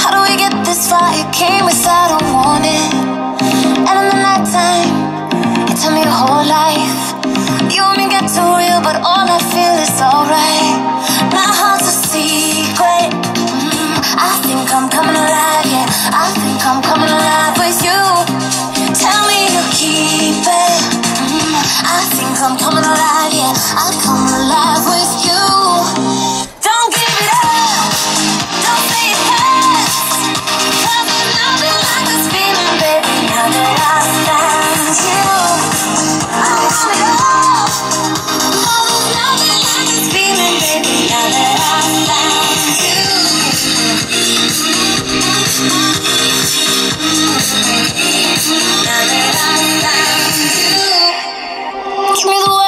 How do we get this far? It came without a warning. And in the nighttime, you tell me your whole life. You and me get too real, but all I feel is alright. My heart's a secret. Mm -hmm. I think I'm coming alive, yeah. I think I'm coming alive with you. Tell me you keep it. Mm -hmm. I think I'm coming alive.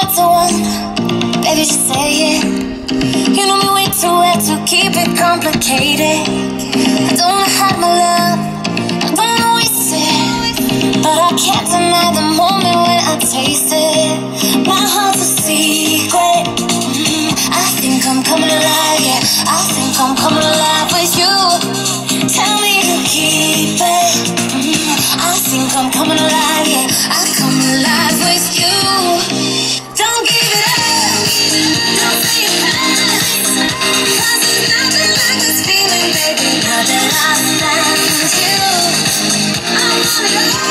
Me the want, baby, just say it. You know me way too well to keep it complicated. I don't wanna hide my love, I don't wanna waste it. But I can't deny the moment when I taste it. My heart's a secret. Mm, I think I'm coming alive, yeah. I think I'm coming Yeah.